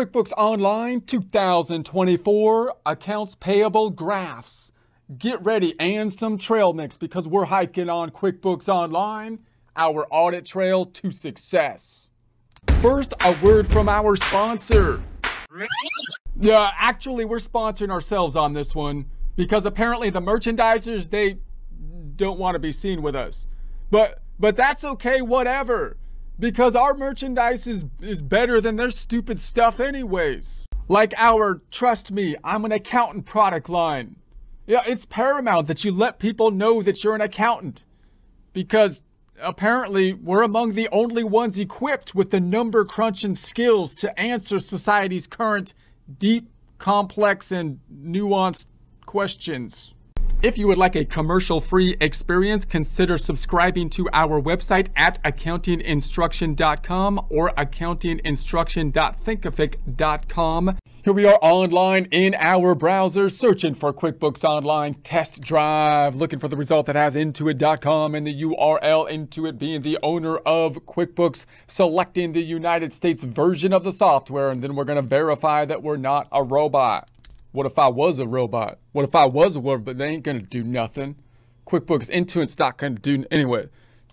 QuickBooks Online 2024 Accounts Payable Graphs. Get ready and some trail mix because we're hiking on QuickBooks Online, our audit trail to success. First, a word from our sponsor. Yeah, actually, we're sponsoring ourselves on this one because apparently the merchandisers, they don't want to be seen with us. But but that's okay, whatever because our merchandise is, is better than their stupid stuff anyways. Like our Trust Me, I'm an accountant product line. Yeah, it's paramount that you let people know that you're an accountant because apparently we're among the only ones equipped with the number crunching skills to answer society's current deep, complex, and nuanced questions. If you would like a commercial-free experience, consider subscribing to our website at accountinginstruction.com or accountinginstruction.thinkific.com. Here we are online in our browser, searching for QuickBooks Online Test Drive, looking for the result that has Intuit.com and the URL Intuit being the owner of QuickBooks, selecting the United States version of the software, and then we're going to verify that we're not a robot. What if I was a robot? What if I was a robot, but they ain't gonna do nothing? QuickBooks Intuit's not gonna do, anyway.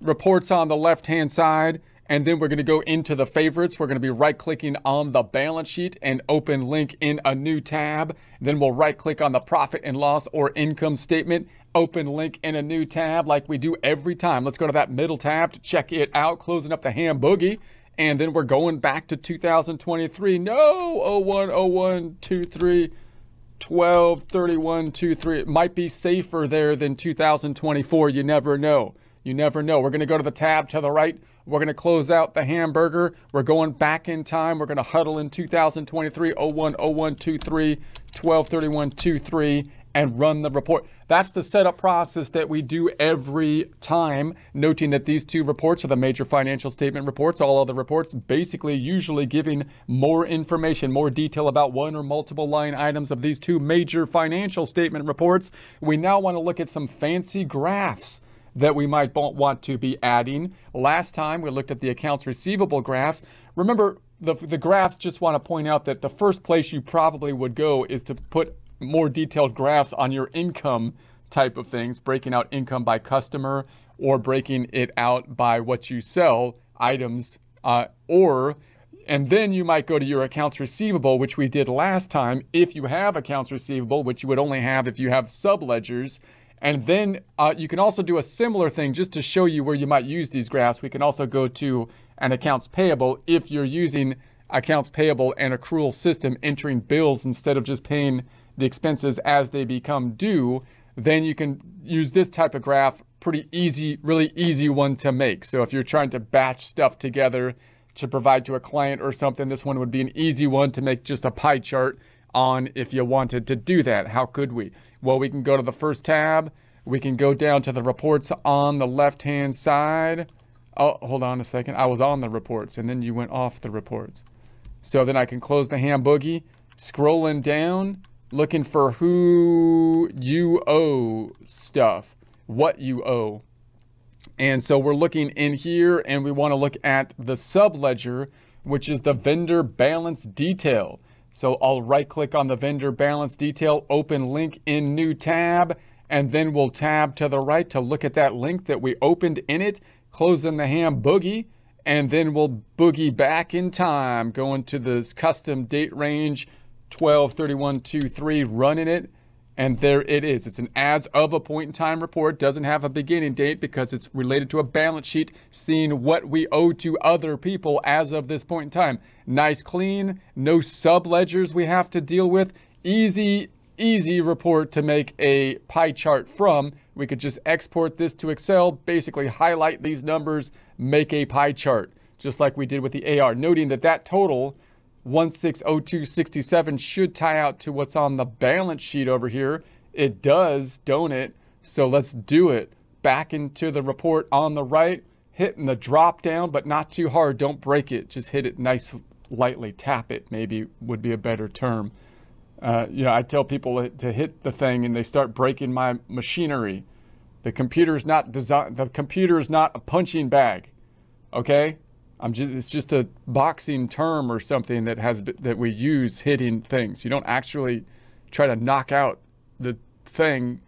Reports on the left-hand side, and then we're gonna go into the favorites. We're gonna be right-clicking on the balance sheet and open link in a new tab. Then we'll right-click on the profit and loss or income statement, open link in a new tab like we do every time. Let's go to that middle tab to check it out, closing up the ham boogie. And then we're going back to 2023. No, 01, 01, 23. 12, 31, 2, 3. It might be safer there than 2024. You never know. You never know. We're going to go to the tab to the right. We're going to close out the hamburger. We're going back in time. We're going to huddle in 2023, 01, 01, 23, 12, 31, 23 and run the report. That's the setup process that we do every time, noting that these two reports are the major financial statement reports. All other reports basically usually giving more information, more detail about one or multiple line items of these two major financial statement reports. We now want to look at some fancy graphs that we might want to be adding. Last time we looked at the accounts receivable graphs. Remember, the, the graphs just want to point out that the first place you probably would go is to put more detailed graphs on your income type of things, breaking out income by customer or breaking it out by what you sell items uh, or and then you might go to your accounts receivable, which we did last time, if you have accounts receivable, which you would only have if you have subledgers. And then uh, you can also do a similar thing just to show you where you might use these graphs. We can also go to an accounts payable if you're using accounts payable and accrual system entering bills instead of just paying the expenses as they become due, then you can use this type of graph, pretty easy, really easy one to make. So if you're trying to batch stuff together to provide to a client or something, this one would be an easy one to make just a pie chart on if you wanted to do that. How could we? Well, we can go to the first tab. We can go down to the reports on the left-hand side. Oh, hold on a second. I was on the reports and then you went off the reports. So then I can close the ham boogie, scrolling down, looking for who you owe stuff, what you owe. And so we're looking in here and we want to look at the subledger, which is the vendor balance detail. So I'll right click on the vendor balance detail, open link in new tab, and then we'll tab to the right to look at that link that we opened in it, closing the ham boogie, and then we'll boogie back in time, going to this custom date range 12 31 2 3 running it and there it is. It's an as of a point in time report. Doesn't have a beginning date because it's related to a balance sheet seeing what we owe to other people as of this point in time. Nice clean no sub ledgers we have to deal with. Easy easy report to make a pie chart from. We could just export this to excel basically highlight these numbers make a pie chart just like we did with the AR noting that that total 160267 should tie out to what's on the balance sheet over here. It does, don't it? So let's do it. Back into the report on the right, hitting the drop down, but not too hard. Don't break it. Just hit it nice, lightly. Tap it, maybe would be a better term. Uh, you know, I tell people to hit the thing and they start breaking my machinery. The computer is not designed, the computer is not a punching bag. Okay? I'm just it's just a boxing term or something that has that we use hitting things. You don't actually try to knock out the thing.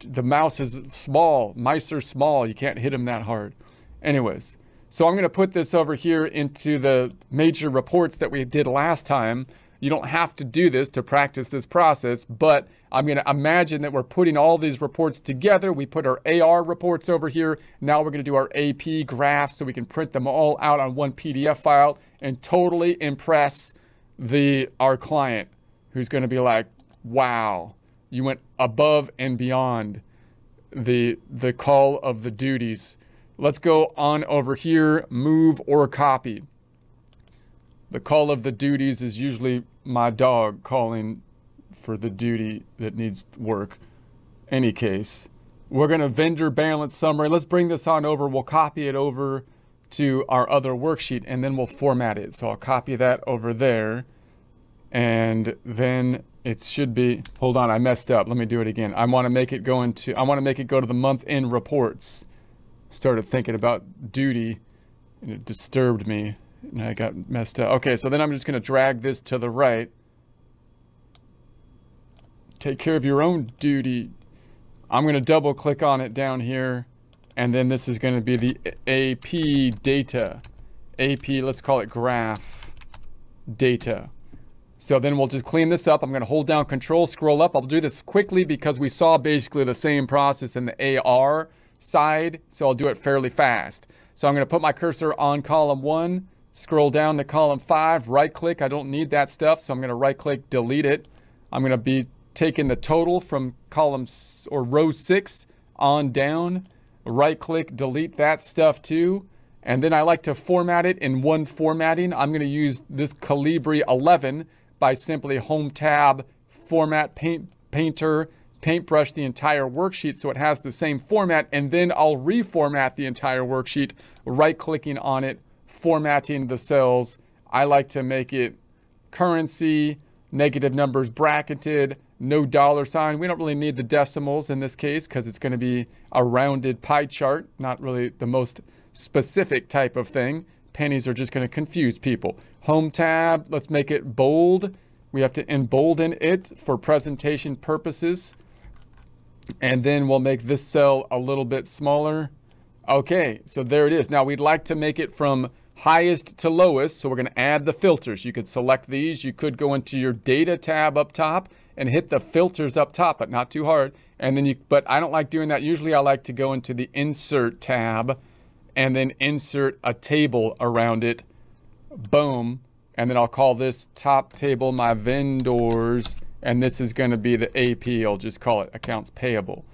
The mouse is small. Mice are small. You can't hit them that hard. Anyways, so I'm going to put this over here into the major reports that we did last time. You don't have to do this to practice this process, but I'm going to imagine that we're putting all these reports together. We put our AR reports over here. Now we're going to do our AP graphs so we can print them all out on one PDF file and totally impress the our client who's going to be like, "Wow, you went above and beyond the the call of the duties." Let's go on over here, move or copy. The call of the duties is usually my dog calling for the duty that needs work. Any case, we're going to vendor balance summary. Let's bring this on over. We'll copy it over to our other worksheet and then we'll format it. So I'll copy that over there and then it should be, hold on, I messed up. Let me do it again. I want to make it go into, I want to make it go to the month end reports. Started thinking about duty and it disturbed me and I got messed up. Okay, so then I'm just going to drag this to the right. Take care of your own duty. I'm going to double click on it down here. And then this is going to be the AP data. AP, let's call it graph data. So then we'll just clean this up. I'm going to hold down control, scroll up. I'll do this quickly because we saw basically the same process in the AR side. So I'll do it fairly fast. So I'm going to put my cursor on column one, Scroll down to column five, right click. I don't need that stuff, so I'm going to right click, delete it. I'm going to be taking the total from column or row six on down, right click, delete that stuff too. And then I like to format it in one formatting. I'm going to use this Calibri 11 by simply home tab, format paint, painter, paintbrush the entire worksheet so it has the same format. And then I'll reformat the entire worksheet, right clicking on it, formatting the cells, I like to make it currency, negative numbers bracketed, no dollar sign. We don't really need the decimals in this case because it's going to be a rounded pie chart, not really the most specific type of thing. Pennies are just going to confuse people. Home tab, let's make it bold. We have to embolden it for presentation purposes. And then we'll make this cell a little bit smaller. Okay, so there it is. Now we'd like to make it from highest to lowest. So we're going to add the filters. You could select these. You could go into your data tab up top and hit the filters up top, but not too hard. And then you, but I don't like doing that. Usually I like to go into the insert tab and then insert a table around it. Boom. And then I'll call this top table my vendors. And this is going to be the AP. I'll just call it accounts payable.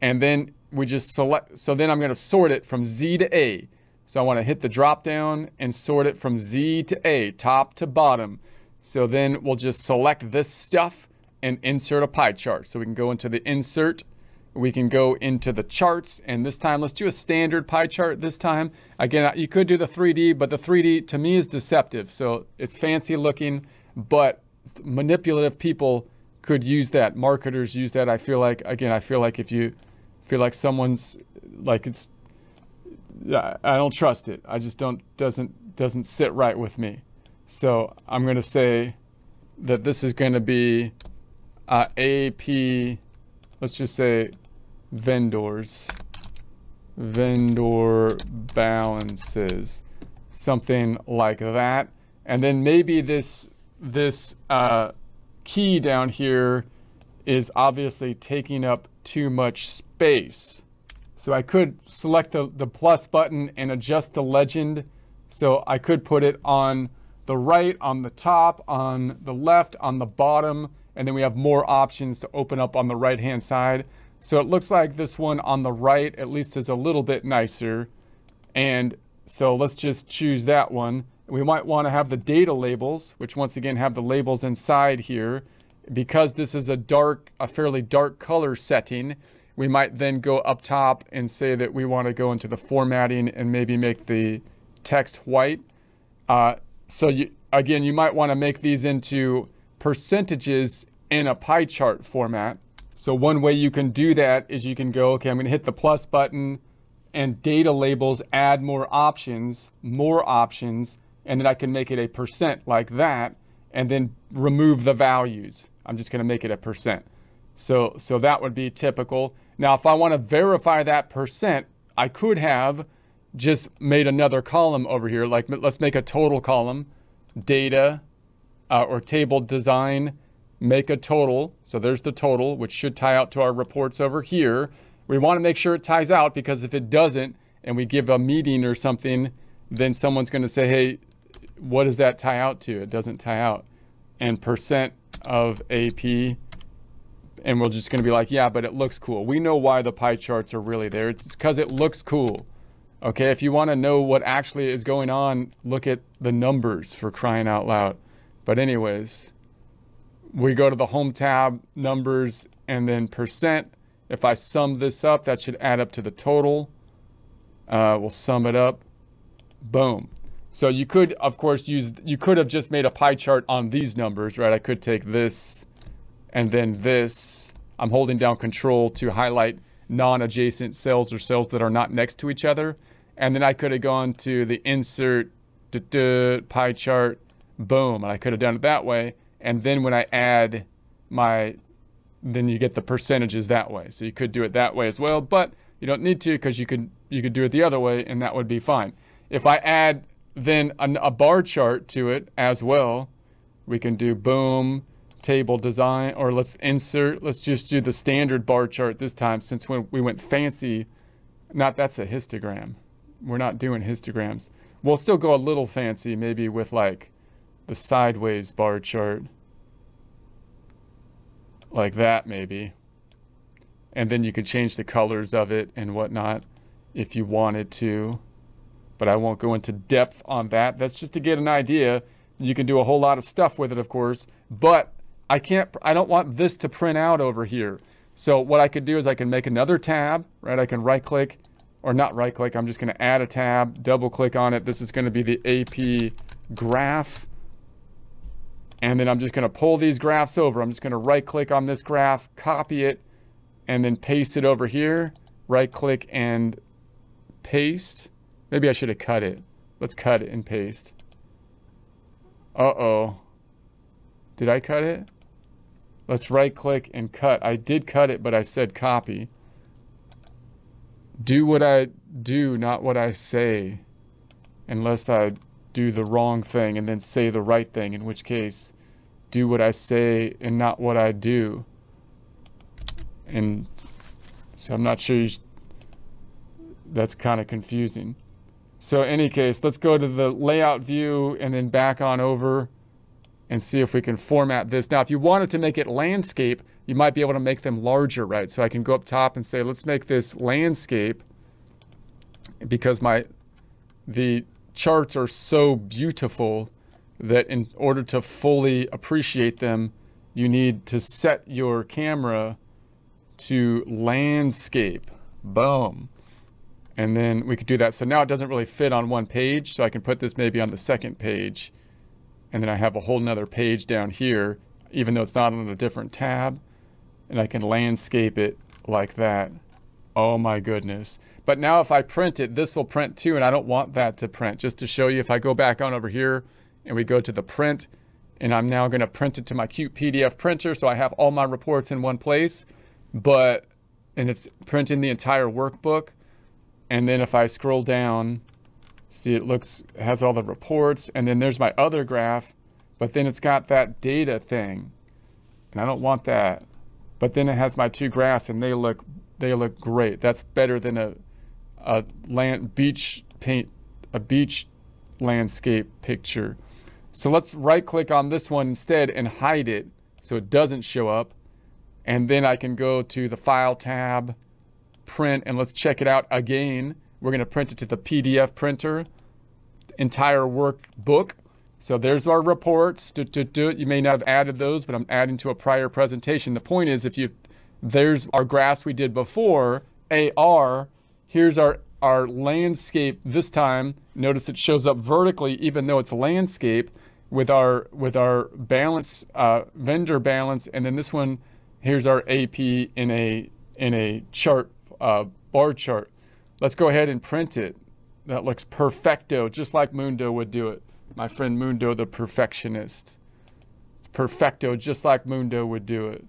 And then we just select, so then I'm going to sort it from Z to A. So I want to hit the drop down and sort it from Z to A, top to bottom. So then we'll just select this stuff and insert a pie chart. So we can go into the insert, we can go into the charts, and this time let's do a standard pie chart this time. Again, you could do the 3D, but the 3D to me is deceptive. So it's fancy looking, but manipulative people could use that. Marketers use that. I feel like, again, I feel like if you feel like someone's like it's I don't trust it. I just don't doesn't doesn't sit right with me. So I'm going to say that this is going to be uh, AP. Let's just say vendors, vendor balances, something like that. And then maybe this this uh, key down here is obviously taking up too much space. So I could select the, the plus button and adjust the legend. So I could put it on the right, on the top, on the left, on the bottom, and then we have more options to open up on the right hand side. So it looks like this one on the right at least is a little bit nicer. And so let's just choose that one. We might want to have the data labels, which once again have the labels inside here. Because this is a dark, a fairly dark color setting, we might then go up top and say that we want to go into the formatting and maybe make the text white. Uh, so you, again, you might want to make these into percentages in a pie chart format. So one way you can do that is you can go, okay, I'm going to hit the plus button and data labels add more options, more options, and then I can make it a percent like that and then remove the values. I'm just going to make it a percent. So, so that would be typical. Now, if I want to verify that percent, I could have just made another column over here. Like let's make a total column, data uh, or table design, make a total. So there's the total, which should tie out to our reports over here. We want to make sure it ties out because if it doesn't and we give a meeting or something, then someone's going to say, hey, what does that tie out to? It doesn't tie out. And percent of AP, and we're just going to be like, yeah, but it looks cool. We know why the pie charts are really there. It's because it looks cool. Okay, if you want to know what actually is going on, look at the numbers for crying out loud. But anyways, we go to the home tab, numbers, and then percent. If I sum this up, that should add up to the total. Uh, we'll sum it up. Boom. So you could, of course, use, you could have just made a pie chart on these numbers, right? I could take this and then this. I'm holding down control to highlight non-adjacent cells or cells that are not next to each other. And then I could have gone to the insert duh, duh, pie chart, boom. And I could have done it that way. And then when I add my, then you get the percentages that way. So you could do it that way as well, but you don't need to because you could, you could do it the other way and that would be fine. If I add then a, a bar chart to it as well. We can do boom, table design, or let's insert, let's just do the standard bar chart this time since when we went fancy, not that's a histogram. We're not doing histograms. We'll still go a little fancy, maybe with like the sideways bar chart. Like that maybe. And then you could change the colors of it and whatnot if you wanted to but I won't go into depth on that. That's just to get an idea. You can do a whole lot of stuff with it, of course, but I can't, I don't want this to print out over here. So what I could do is I can make another tab, right? I can right click or not right click. I'm just going to add a tab, double click on it. This is going to be the AP graph. And then I'm just going to pull these graphs over. I'm just going to right click on this graph, copy it, and then paste it over here. Right click and paste. Maybe I should have cut it. Let's cut it and paste. Uh-oh. Did I cut it? Let's right click and cut. I did cut it, but I said copy. Do what I do, not what I say. Unless I do the wrong thing and then say the right thing, in which case, do what I say and not what I do. And so I'm not sure that's kind of confusing. So any case, let's go to the layout view and then back on over and see if we can format this. Now, if you wanted to make it landscape, you might be able to make them larger, right? So I can go up top and say, let's make this landscape because my the charts are so beautiful that in order to fully appreciate them, you need to set your camera to landscape. Boom. And then we could do that. So now it doesn't really fit on one page. So I can put this maybe on the second page. And then I have a whole nother page down here, even though it's not on a different tab. And I can landscape it like that. Oh my goodness. But now if I print it, this will print too. And I don't want that to print. Just to show you, if I go back on over here and we go to the print, and I'm now going to print it to my cute PDF printer. So I have all my reports in one place. But, and it's printing the entire workbook. And then if I scroll down, see it looks, has all the reports. And then there's my other graph, but then it's got that data thing. And I don't want that. But then it has my two graphs and they look, they look great. That's better than a, a land beach paint, a beach landscape picture. So let's right click on this one instead and hide it so it doesn't show up. And then I can go to the file tab print and let's check it out again. We're going to print it to the PDF printer, entire workbook. So there's our reports. Do, do, do. You may not have added those, but I'm adding to a prior presentation. The point is if you, there's our graphs we did before, AR, here's our, our landscape this time. Notice it shows up vertically even though it's landscape with our, with our balance, uh, vendor balance. And then this one, here's our AP in a, in a chart uh, bar chart. Let's go ahead and print it. That looks perfecto, just like Mundo would do it. My friend Mundo, the perfectionist. It's perfecto, just like Mundo would do it.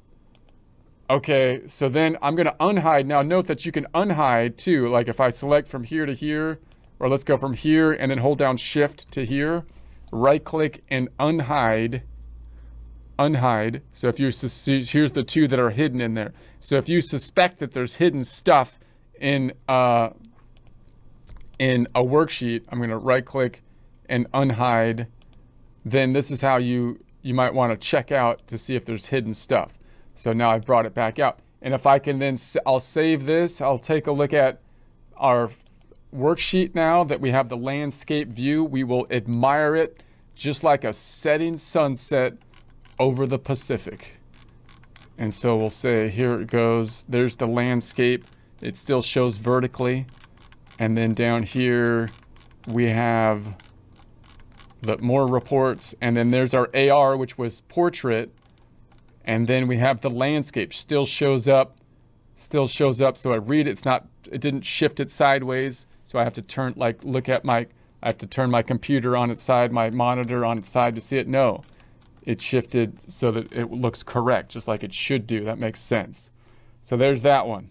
Okay, so then I'm going to unhide. Now note that you can unhide too. Like if I select from here to here, or let's go from here and then hold down shift to here, right click and unhide, unhide. So if you here's the two that are hidden in there. So if you suspect that there's hidden stuff in, uh, in a worksheet, I'm going to right click and unhide. Then this is how you, you might want to check out to see if there's hidden stuff. So now I've brought it back out. And if I can then, I'll save this. I'll take a look at our worksheet now that we have the landscape view. We will admire it just like a setting sunset over the Pacific. And so we'll say, here it goes. There's the landscape. It still shows vertically. And then down here, we have the more reports. And then there's our AR, which was portrait. And then we have the landscape still shows up, still shows up. So I read it, it's not, it didn't shift it sideways. So I have to turn, like, look at my, I have to turn my computer on its side, my monitor on its side to see it. No, it shifted so that it looks correct, just like it should do. That makes sense. So there's that one.